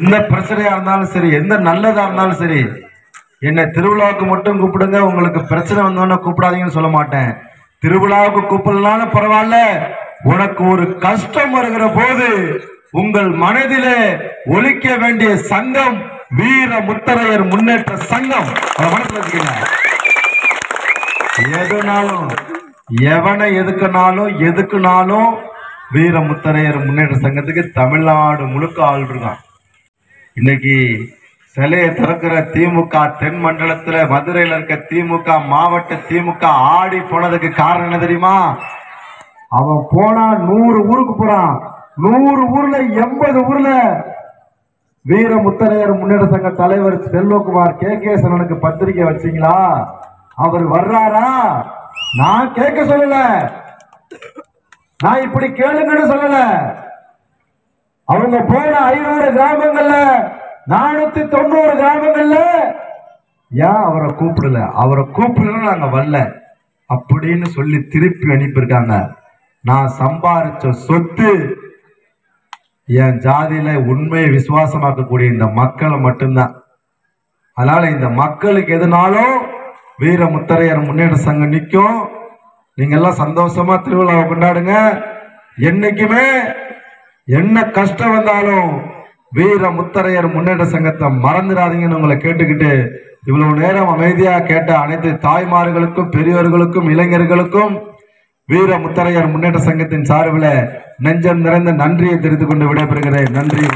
எந்த பிரச்சனையா இருந்தாலும் சரி எந்த நல்லதா இருந்தாலும் சரி என்னை திருவிழாவுக்கு மட்டும் கூப்பிடுங்க. உங்களுக்கு பிரச்சனை வந்தோன்னு கூப்பிடாதீங்கன்னு சொல்ல மாட்டேன். திருவிழாவுக்கு கூப்பிடலாம் பரவாயில்ல. உனக்கு ஒரு கஷ்டம் வருகிற போது உங்கள் மனதிலே ஒழிக்க வேண்டிய சங்கம் வீர முத்தரையர் முன்னேற்ற சங்கம். மனசுல எதுனாலும் எவனை எதுக்குனாலும் எதுக்குனாலும் வீர முத்தரையர் முன்னேற்ற சங்கத்துக்கு தமிழ்நாடு முழுக்க ஆள் இருக்கான். இன்னைக்கு சிலையை திறக்கிற திமுக தென் மண்டலத்துல மதுரையில இருக்க திமுக மாவட்ட திமுக ஆடி போனதுக்கு காரணம் என்ன தெரியுமா? அவன் போனா நூறு ஊருக்கு போறான். நூறு ஊர்ல எண்பது ஊர்ல வீர முத்தரையர் முன்னேற்ற சங்க தலைவர் செல்வகுமார் கே. கே. சனனுக்கு பத்திரிக்கை வச்சீங்களா? அவர் வர்றாரா? நான் கேட்க சொல்லல. நான் இப்படி கேளுங்கன்னு சொல்லல. அவங்க போன ஐநூறு கிராமங்கள்ல நானூத்தி தொண்ணூறு கிராமங்கள்ல ஏன் அவரை கூப்பிடல? அவரை கூப்பிடல நாங்க வரல. அப்படின்னு சொல்லி திருப்பி அனுப்பியிருக்காங்க. நான் சம்பாரிச்ச சொத்து என் ஜாதியில உண்மையை விசுவாசமாக்கக்கூடிய இந்த மக்களை மட்டும்தான். அதனால இந்த மக்களுக்கு எதுனாலும் வீர முத்தரையர் முன்னேற்ற சங்கம் நிற்கும். நீங்க எல்லாம் சந்தோஷமா திருவிழாவை கொண்டாடுங்க. என்னைக்குமே என்ன கஷ்டம் வந்தாலும் வீர முத்தரையர் முன்னேற்ற சங்கத்தை மறந்துடாதீங்கன்னு உங்களை கேட்டுக்கிட்டு இவ்வளவு நேரம் அமைதியா கேட்ட அனைத்து தாய்மார்களுக்கும் பெரியவர்களுக்கும் இளைஞர்களுக்கும் வீர முத்தரையர் முன்னேற்ற சங்கத்தின் சார்பில் நெஞ்சம் நிறைந்த நன்றியை தெரிந்து கொண்டு விடைபெறுகிறேன். நன்றி